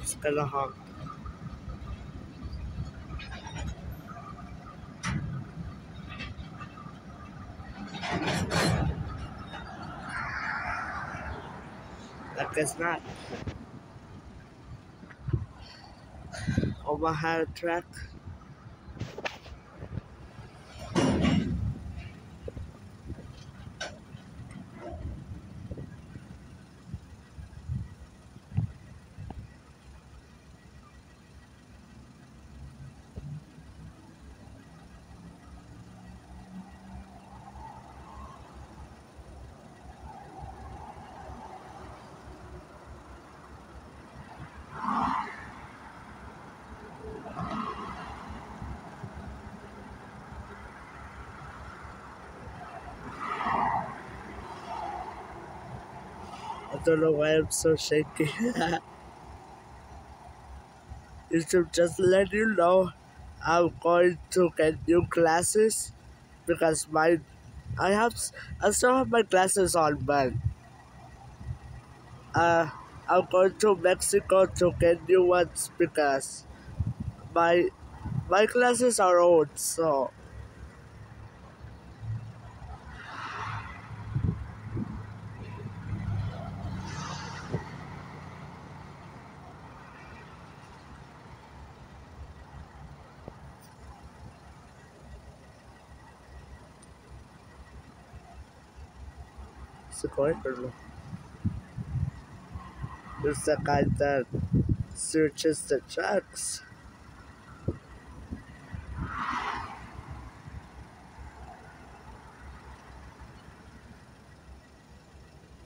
It's gonna honk. I not. Omaha track. Don't know why I'm so shaky. YouTube just let you know I'm going to get new glasses because my I have I still have my glasses on but uh I'm going to Mexico to get new ones because my my glasses are old so it's going or no? There's the guy that searches the tracks.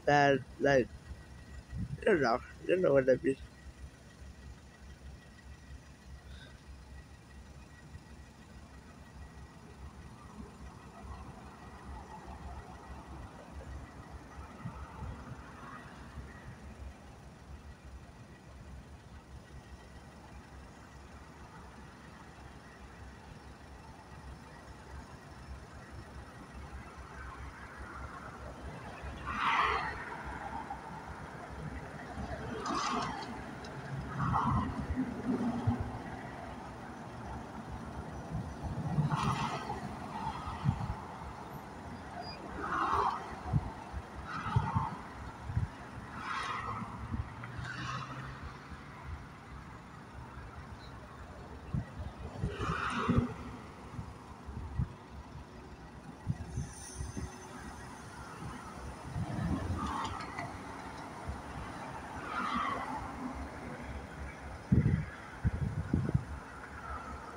That like you know, you know what I mean.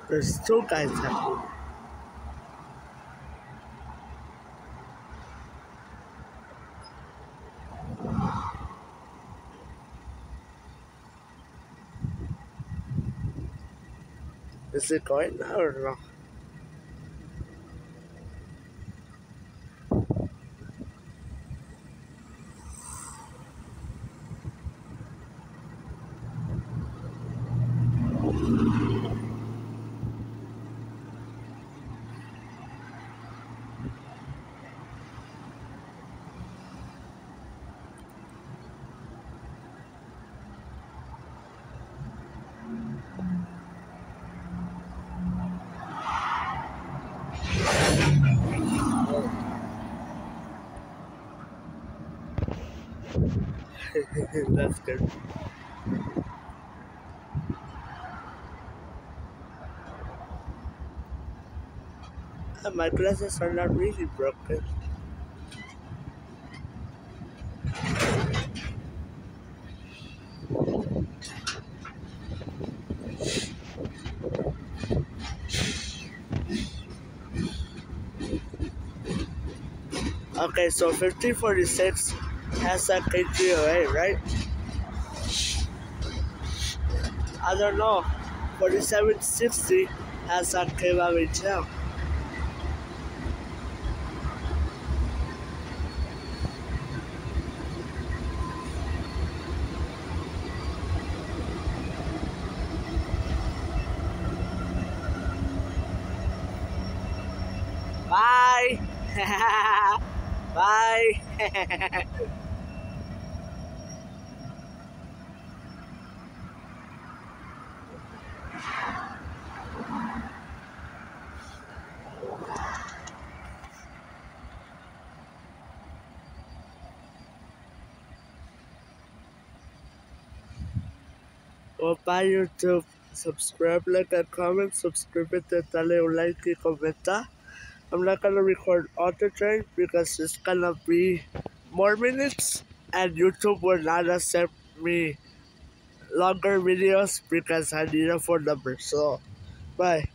There's two guys happening. Is it going now or? That's good. Uh, My glasses are not really broken. Okay, so 1546 has a away, eh, right? I don't know. 4760 has a KBOA now. Bye. Bye YouTube. Subscribe, like, and comment. Subscribe and dale un like y comenta. I'm not gonna record all the time because it's gonna be more minutes and YouTube will not accept me longer videos because I need a phone number. So, bye.